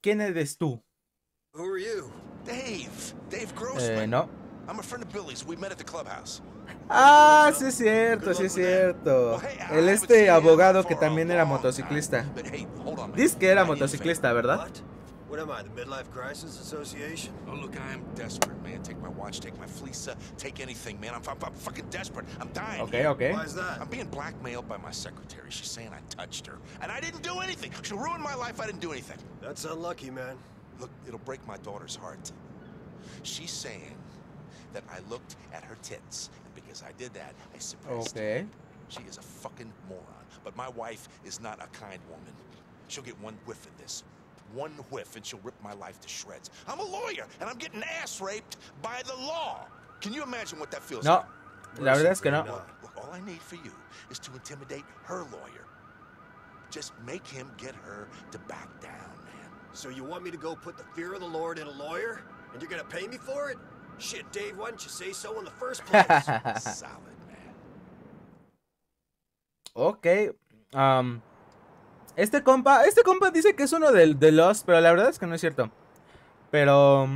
¿quién eres tú? Who are you? Dave. Dave Grossman. Eh, no. I'm a friend of Billy's. We met at the clubhouse. Ah, sí es cierto, sí es cierto. El este abogado que también era motociclista. Dice que era motociclista, ¿verdad? What? What am I, the Midlife Crisis Association? Oh, look, I am desperate, man. Take my watch, take my fleece, uh, take anything, man. I'm, I'm, I'm fucking desperate. I'm dying. Ok, here. ok. Why is that? I'm being blackmailed by my secretary. She's saying I touched her. And I didn't do anything. She ruined my life. I didn't do anything. That's unlucky, man. Look, it'll break my daughter's heart. She's saying that I looked at her tits. And because I did that, I suppressed her. Ok. She is a fucking moron. But my wife is not a kind woman. She'll get one whiff of this. One whiff and she'll rip my life to shreds. I'm a lawyer and I'm getting ass raped by the law. Can you imagine what that feels No, like? la verdad es que no. Look, look, all I need for you is to intimidate her lawyer. Just make him get her to back down, man. So you want me to go put the fear of the Lord in a lawyer? And you're gonna pay me for it? Shit, Dave, why didn't you say so in the first place? Solid, man. ok. am, este compa, este compa dice que es uno de, los, pero la verdad es que no es cierto. Pero,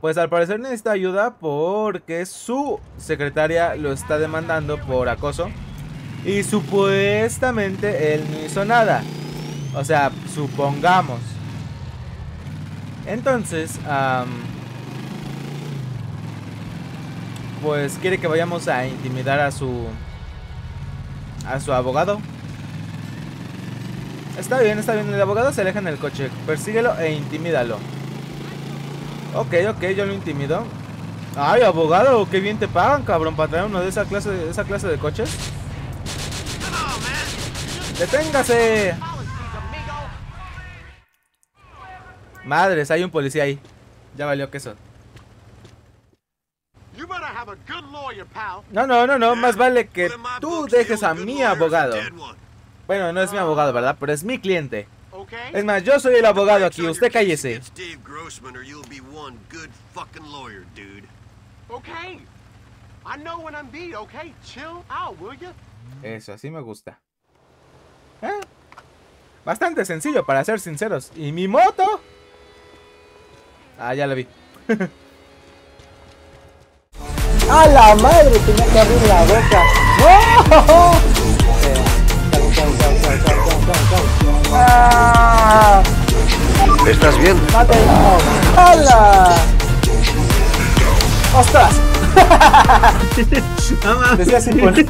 pues al parecer necesita ayuda porque su secretaria lo está demandando por acoso. Y supuestamente él no hizo nada. O sea, supongamos. Entonces, pues quiere que vayamos a intimidar a su a su abogado. Está bien, está bien. El abogado se aleja en el coche. Persíguelo e intimídalo. Ok, ok, yo lo intimido. Ay, abogado, qué bien te pagan, cabrón, para traer uno de esa clase de esa clase de coches. ¡Deténgase! Madres, hay un policía ahí. Ya valió queso. No, no, no, no, más vale que tú dejes a mi abogado. Bueno, no es mi abogado, ¿verdad? Pero es mi cliente. Es más, yo soy el abogado aquí, usted cállese. Eso, así me gusta. ¿Eh? Bastante sencillo, para ser sinceros. ¿Y mi moto? Ah, ya la vi. ¡A la madre! Tenía que abrir la boca. ¡No! ¿Estás bien? ¡Mátelo! ¡Hala! ¡Ostras! Decía sin poner.